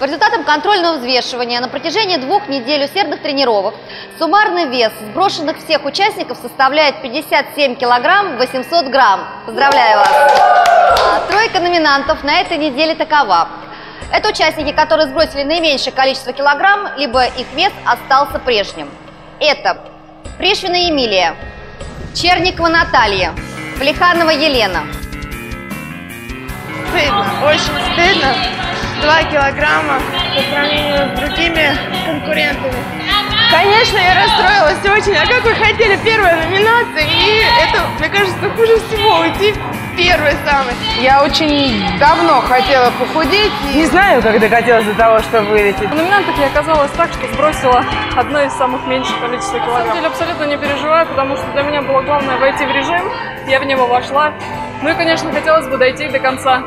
По результатам контрольного взвешивания на протяжении двух недель усердных тренировок суммарный вес сброшенных всех участников составляет 57 килограмм 800 грамм. Поздравляю вас! А, Тройка номинантов на этой неделе такова. Это участники, которые сбросили наименьшее количество килограмм, либо их вес остался прежним. Это Пришвина Емилия, Черникова Наталья, Плеханова Елена. Стыдно, очень стыдно. Килограмма по сравнению с другими конкурентами. Конечно, я расстроилась очень. А как вы хотели первая номинация? И это, мне кажется, хуже всего уйти первой самой. Я очень давно хотела похудеть. Не знаю, как докатилась до того, чтобы вылететь. В номинантах я оказалась так, что сбросила одно из самых меньших количеств килограмм. На самом деле абсолютно не переживаю, потому что для меня было главное войти в режим, я в него вошла. Ну и, конечно, хотелось бы дойти до конца.